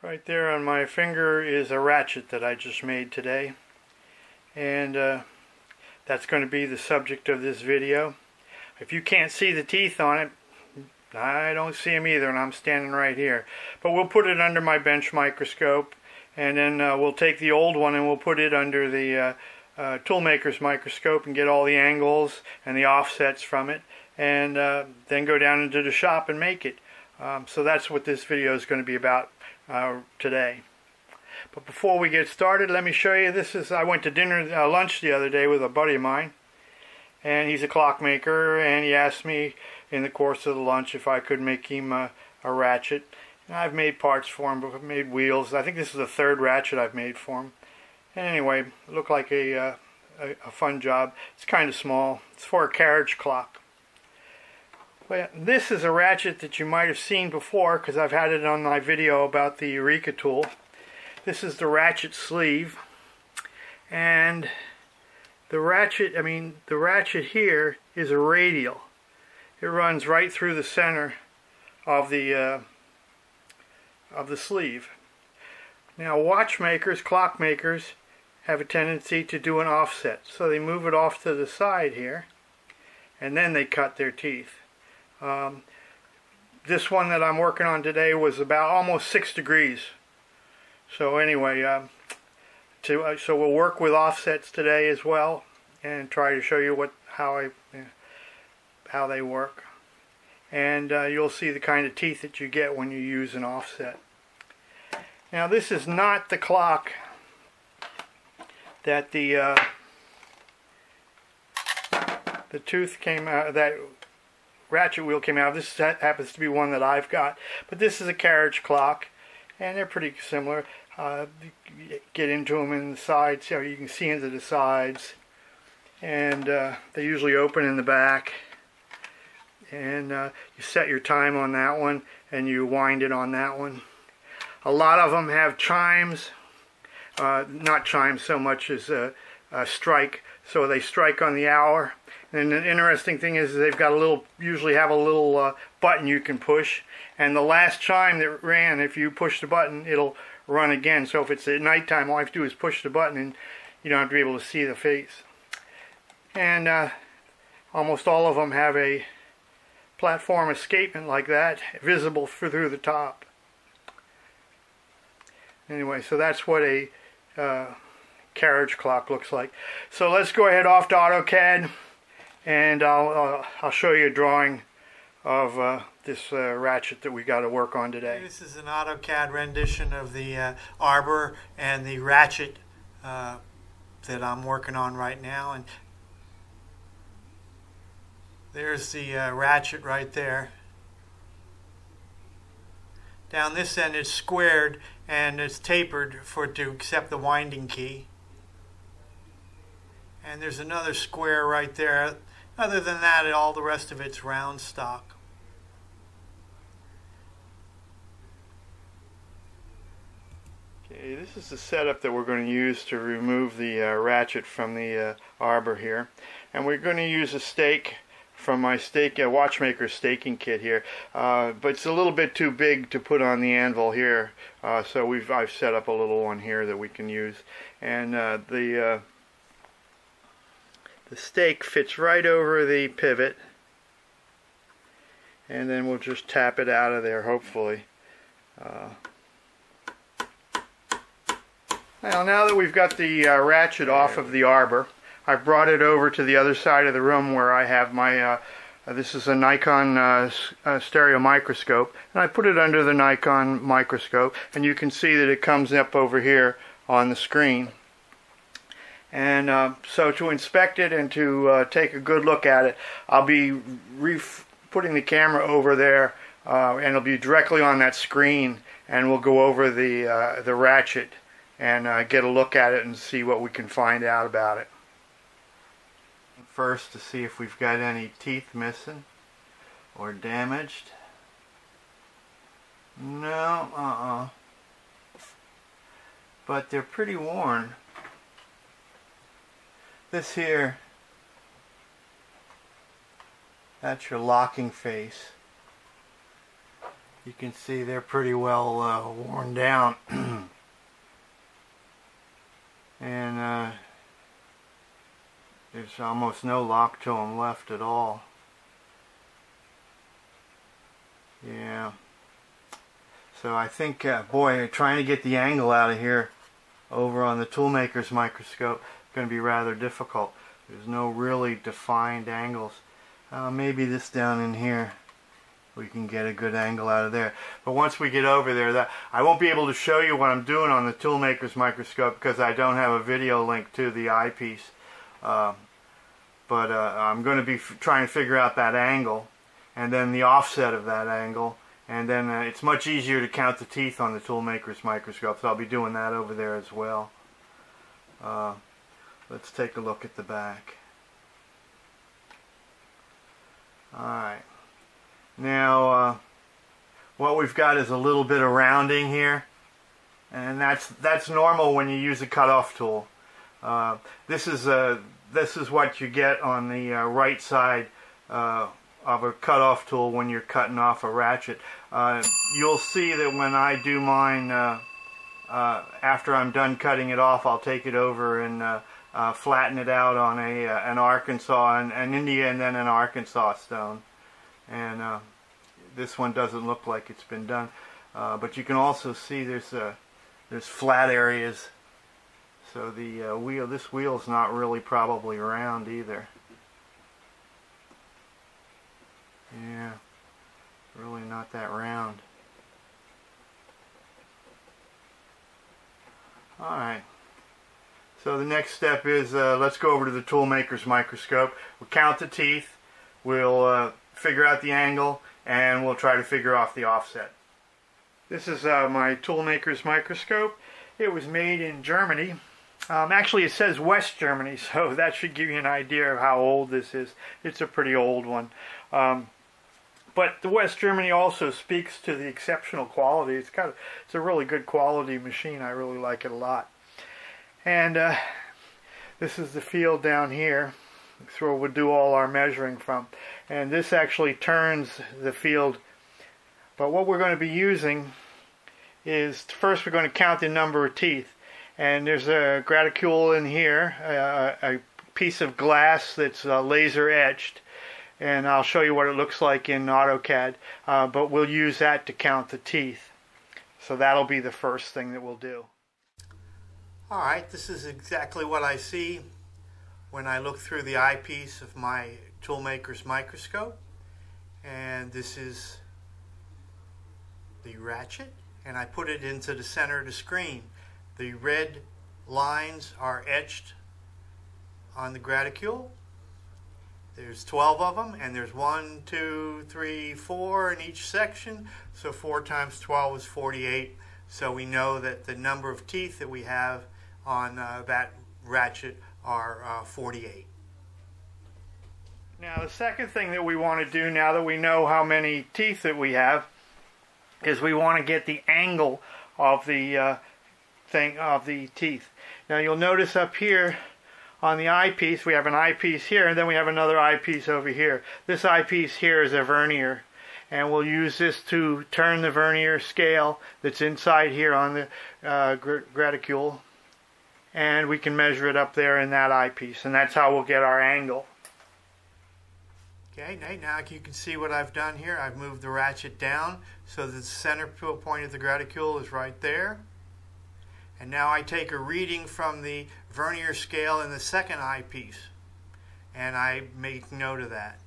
Right there on my finger is a ratchet that I just made today. And uh, that's going to be the subject of this video. If you can't see the teeth on it, I don't see them either and I'm standing right here. But we'll put it under my bench microscope and then uh, we'll take the old one and we'll put it under the uh, uh, toolmaker's microscope and get all the angles and the offsets from it and uh, then go down into the shop and make it. Um, so that's what this video is going to be about uh, today. But before we get started, let me show you. This is I went to dinner uh, lunch the other day with a buddy of mine, and he's a clockmaker, and he asked me in the course of the lunch if I could make him a, a ratchet. And I've made parts for him, but I've made wheels. I think this is the third ratchet I've made for him. And anyway, looked like a, uh, a, a fun job. It's kind of small. It's for a carriage clock. Well, this is a ratchet that you might have seen before because I've had it on my video about the Eureka tool. This is the ratchet sleeve. And the ratchet, I mean, the ratchet here is a radial. It runs right through the center of the uh, of the sleeve. Now watchmakers, clockmakers have a tendency to do an offset. So they move it off to the side here and then they cut their teeth. Um, this one that I'm working on today was about almost six degrees. So anyway, uh, to, uh, so we'll work with offsets today as well and try to show you what how I how they work. And uh, you'll see the kind of teeth that you get when you use an offset. Now this is not the clock that the uh, the tooth came out that ratchet wheel came out. This happens to be one that I've got, but this is a carriage clock, and they're pretty similar. Uh, get into them in the sides, you, you can see into the sides, and uh, they usually open in the back. And uh, you set your time on that one, and you wind it on that one. A lot of them have chimes, uh, not chimes so much as a, a strike, so they strike on the hour and the interesting thing is they've got a little, usually have a little uh, button you can push. And the last chime that ran, if you push the button, it'll run again. So if it's at nighttime, all I have to do is push the button and you don't have to be able to see the face. And uh, almost all of them have a platform escapement like that, visible through the top. Anyway, so that's what a uh, carriage clock looks like. So let's go ahead off to AutoCAD and I'll, uh, I'll show you a drawing of uh, this uh, ratchet that we got to work on today. This is an AutoCAD rendition of the uh, arbor and the ratchet uh, that I'm working on right now and there's the uh, ratchet right there. Down this end it's squared and it's tapered for it to accept the winding key. And there's another square right there other than that, all the rest of it's round stock. Okay, this is the setup that we're going to use to remove the uh, ratchet from the uh, arbor here. And we're going to use a stake from my stake uh, watchmaker staking kit here. Uh, but it's a little bit too big to put on the anvil here. Uh, so we've I've set up a little one here that we can use. And uh, the uh, the stake fits right over the pivot. And then we'll just tap it out of there hopefully. Uh, now now that we've got the uh, ratchet off of the arbor I've brought it over to the other side of the room where I have my uh, this is a Nikon uh, uh, stereo microscope. And I put it under the Nikon microscope and you can see that it comes up over here on the screen and uh, so to inspect it and to uh, take a good look at it, I'll be putting the camera over there uh, and it'll be directly on that screen and we'll go over the, uh, the ratchet and uh, get a look at it and see what we can find out about it. First to see if we've got any teeth missing or damaged. No, uh-uh. But they're pretty worn this here that's your locking face you can see they're pretty well uh, worn down. and uh, there's almost no lock to them left at all. Yeah. So I think, uh, boy, trying to get the angle out of here over on the toolmaker's microscope going to be rather difficult. There's no really defined angles. Uh, maybe this down in here we can get a good angle out of there. But once we get over there, that I won't be able to show you what I'm doing on the toolmaker's microscope because I don't have a video link to the eyepiece. Um, but uh, I'm going to be trying to figure out that angle and then the offset of that angle and then uh, it's much easier to count the teeth on the toolmaker's microscope so I'll be doing that over there as well. Uh, let's take a look at the back. Alright. Now, uh, what we've got is a little bit of rounding here. And that's that's normal when you use a cutoff tool. Uh, this is a uh, this is what you get on the uh, right side uh, of a cutoff tool when you're cutting off a ratchet. Uh, you'll see that when I do mine, after I'm done cutting it off, I'll take it over and flatten it out on a an Arkansas and, india and then an Arkansas stone. And uh, this one doesn't look like it's been done. Uh, but you can also see there's uh, there's flat areas. So the uh, wheel this wheel's not really probably round either. Yeah really not that round. Alright so the next step is uh, let's go over to the toolmaker's microscope we'll count the teeth we'll uh, figure out the angle, and we'll try to figure off the offset. This is uh, my toolmaker's microscope. It was made in Germany. Um, actually, it says West Germany, so that should give you an idea of how old this is. It's a pretty old one. Um, but the West Germany also speaks to the exceptional quality. It's got it's a really good quality machine. I really like it a lot. And uh, this is the field down here. That's where we'll do all our measuring from. And this actually turns the field. But what we're going to be using is first we're going to count the number of teeth. And there's a graticule in here, a, a piece of glass that's uh, laser etched. And I'll show you what it looks like in AutoCAD. Uh, but we'll use that to count the teeth. So that'll be the first thing that we'll do. All right, this is exactly what I see when I look through the eyepiece of my toolmaker's microscope and this is the ratchet and I put it into the center of the screen. The red lines are etched on the graticule. There's 12 of them and there's one, two, three, four in each section. So 4 times 12 is 48. So we know that the number of teeth that we have on uh, that ratchet are uh, 48. Now the second thing that we want to do now that we know how many teeth that we have is we want to get the angle of the uh, thing of the teeth. Now you'll notice up here on the eyepiece we have an eyepiece here and then we have another eyepiece over here. This eyepiece here is a vernier and we'll use this to turn the vernier scale that's inside here on the uh, graticule and we can measure it up there in that eyepiece and that's how we'll get our angle. Okay, now you can see what I've done here. I've moved the ratchet down so the center point of the graticule is right there. And now I take a reading from the vernier scale in the second eyepiece and I make note of that.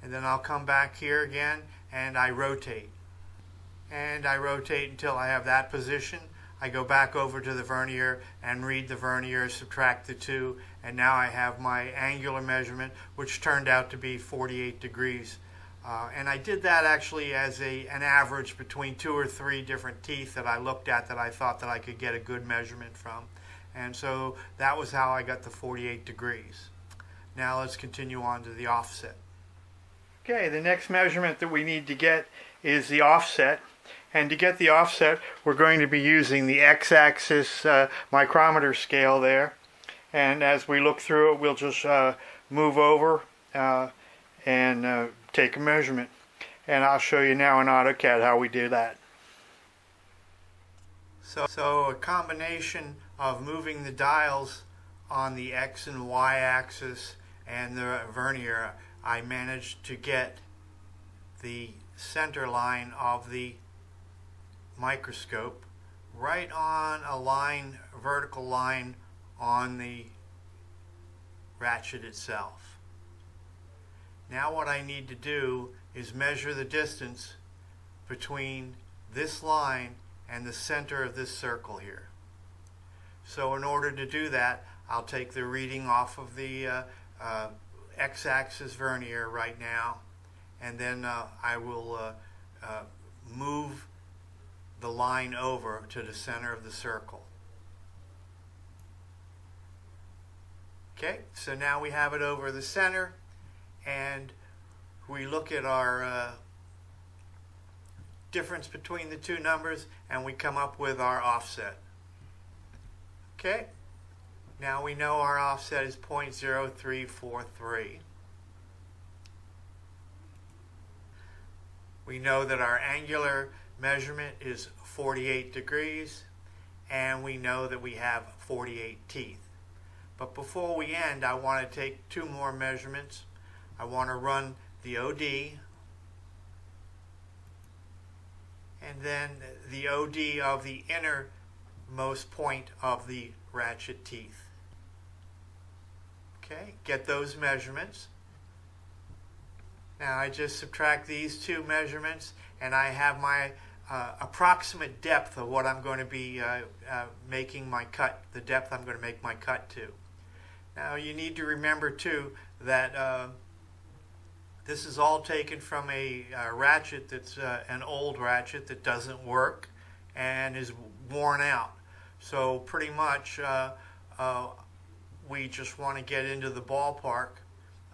And then I'll come back here again and I rotate. And I rotate until I have that position I go back over to the vernier and read the vernier, subtract the two, and now I have my angular measurement, which turned out to be 48 degrees. Uh, and I did that actually as a, an average between two or three different teeth that I looked at that I thought that I could get a good measurement from. And so that was how I got the 48 degrees. Now let's continue on to the offset. Okay, the next measurement that we need to get is the offset. And to get the offset, we're going to be using the x-axis uh, micrometer scale there. And as we look through it, we'll just uh, move over uh, and uh, take a measurement. and I'll show you now in AutoCAD how we do that. So, so a combination of moving the dials on the X and Y axis and the vernier, I managed to get the center line of the microscope right on a line, vertical line on the ratchet itself. Now what I need to do is measure the distance between this line and the center of this circle here. So in order to do that, I'll take the reading off of the uh, uh, x-axis vernier right now, and then uh, I will uh, uh, move the line over to the center of the circle. Okay, so now we have it over the center, and we look at our uh, difference between the two numbers, and we come up with our offset. Okay, now we know our offset is 0.0343. We know that our angular measurement is 48 degrees, and we know that we have 48 teeth. But before we end, I want to take two more measurements. I want to run the OD and then the OD of the innermost point of the ratchet teeth. Okay, get those measurements. Now I just subtract these two measurements and I have my uh, approximate depth of what I'm going to be uh, uh, making my cut, the depth I'm going to make my cut to. Now you need to remember too that uh, this is all taken from a uh, ratchet that's uh, an old ratchet that doesn't work and is worn out. So pretty much uh we just want to get into the ballpark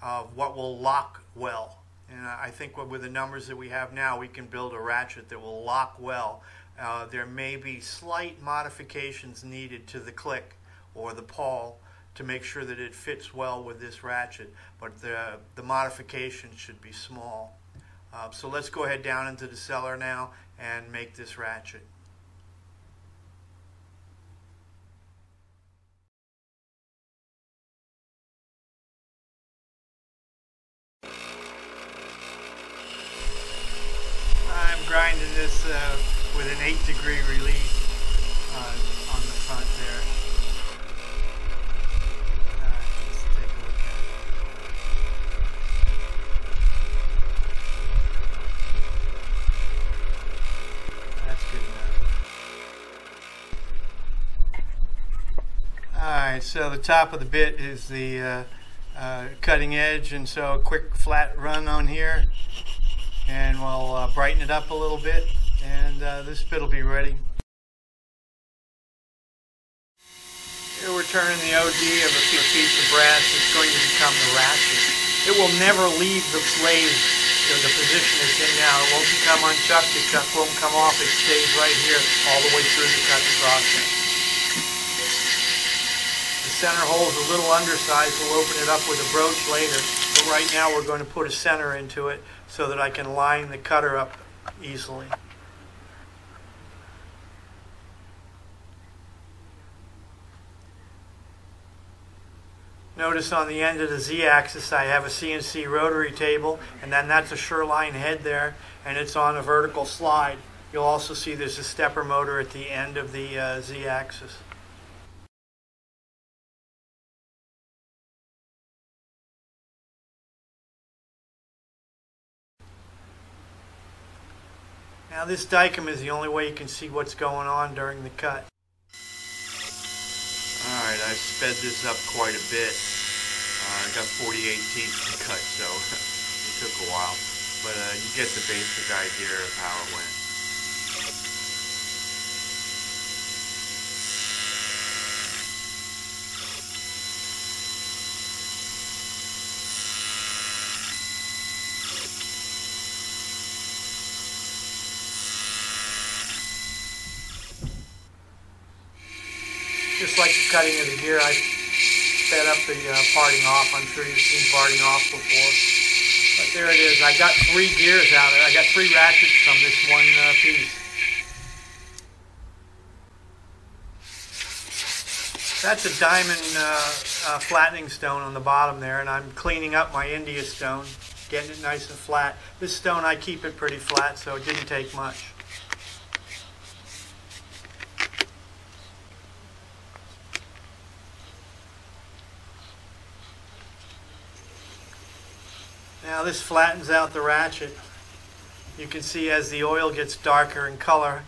of what will lock well. And I think with the numbers that we have now, we can build a ratchet that will lock well. Uh, there may be slight modifications needed to the click or the pawl to make sure that it fits well with this ratchet, but the, the modification should be small. Uh, so let's go ahead down into the cellar now and make this ratchet. I'm uh, with an 8 degree release uh, on the front there. Alright, so the top of the bit is the uh, uh, cutting edge and so a quick flat run on here. And we'll uh, brighten it up a little bit and uh, this bit will be ready. Here we're turning the OD of a few piece of brass It's going to become the ratchet. It will never leave the blade the position it's in now. It won't become unchucked, the chuck won't come off, it stays right here all the way through the cutting process The center hole is a little undersized. We'll open it up with a broach later. But right now we're going to put a center into it so that I can line the cutter up easily. Notice on the end of the z-axis I have a CNC rotary table and then that's a Sherline head there and it's on a vertical slide. You'll also see there's a stepper motor at the end of the uh, z-axis. Now this Dicam is the only way you can see what's going on during the cut. Alright, I sped this up quite a bit. Uh, I got 48 teeth to cut, so it took a while. But uh, you get the basic idea of how it went. just like the cutting of the gear, I sped up the uh, parting off. I'm sure you've seen parting off before. But There it is. I got three gears out of it. I got three ratchets from this one uh, piece. That's a diamond uh, uh, flattening stone on the bottom there, and I'm cleaning up my India stone, getting it nice and flat. This stone, I keep it pretty flat, so it didn't take much. Now this flattens out the ratchet. You can see as the oil gets darker in color,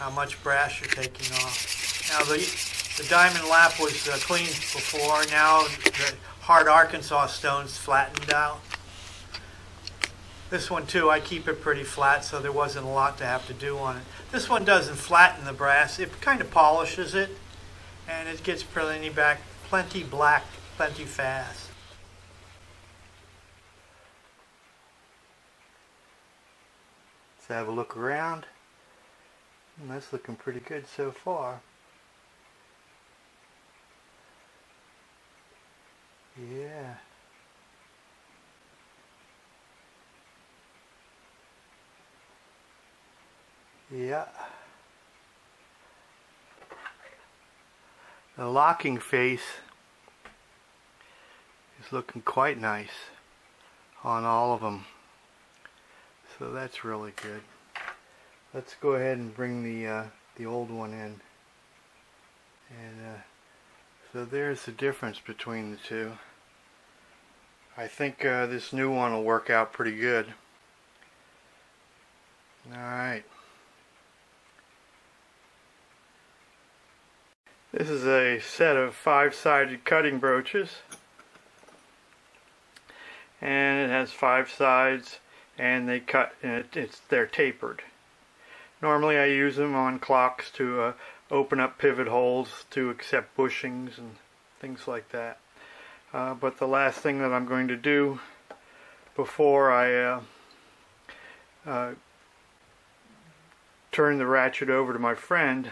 how much brass you're taking off. Now the, the diamond lap was uh, cleaned before, now the hard Arkansas stones flattened out. This one too, I keep it pretty flat so there wasn't a lot to have to do on it. This one doesn't flatten the brass, it kind of polishes it and it gets plenty back, plenty black, plenty fast. Let's have a look around. And that's looking pretty good so far. Yeah. Yeah. The locking face is looking quite nice on all of them. So that's really good. Let's go ahead and bring the uh, the old one in. And uh, so there's the difference between the two. I think uh, this new one will work out pretty good. Alright. This is a set of five-sided cutting broaches. And it has five sides and they cut and it, it's they're tapered. Normally I use them on clocks to uh, open up pivot holes to accept bushings and things like that. Uh, but the last thing that I'm going to do before I uh, uh turn the ratchet over to my friend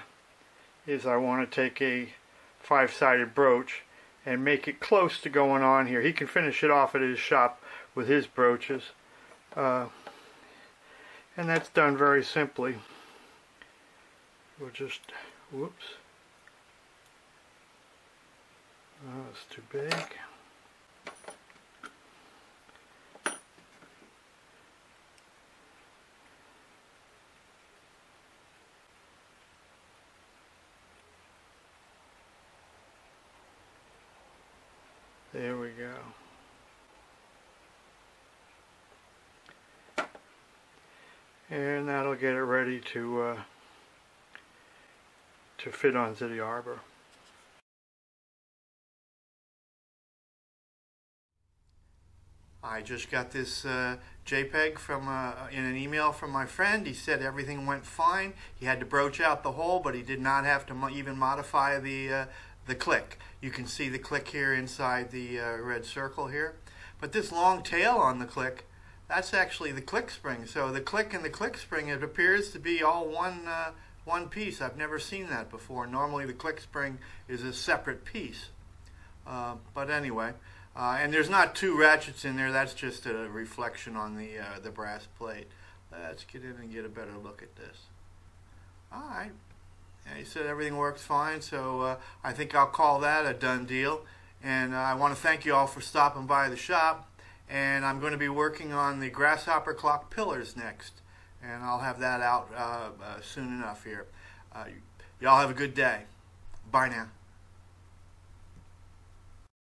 is I want to take a five-sided broach and make it close to going on here. He can finish it off at his shop with his broaches. Uh, and that's done very simply. We'll just, whoops. Oh, too big. There we go. And that'll get it ready to uh, to fit onto the arbor. I just got this uh, JPEG from uh, in an email from my friend. He said everything went fine. He had to broach out the hole, but he did not have to mo even modify the uh, the click. You can see the click here inside the uh, red circle here. But this long tail on the click, that's actually the click spring. So the click and the click spring, it appears to be all one uh, one piece. I've never seen that before. Normally the click spring is a separate piece. Uh, but anyway, uh, and there's not two ratchets in there. That's just a reflection on the uh, the brass plate. Let's get in and get a better look at this. All right. And he said everything works fine, so uh, I think I'll call that a done deal. And uh, I want to thank you all for stopping by the shop. And I'm going to be working on the grasshopper clock pillars next and I'll have that out uh, uh, soon enough here. Uh, y'all have a good day. Bye now.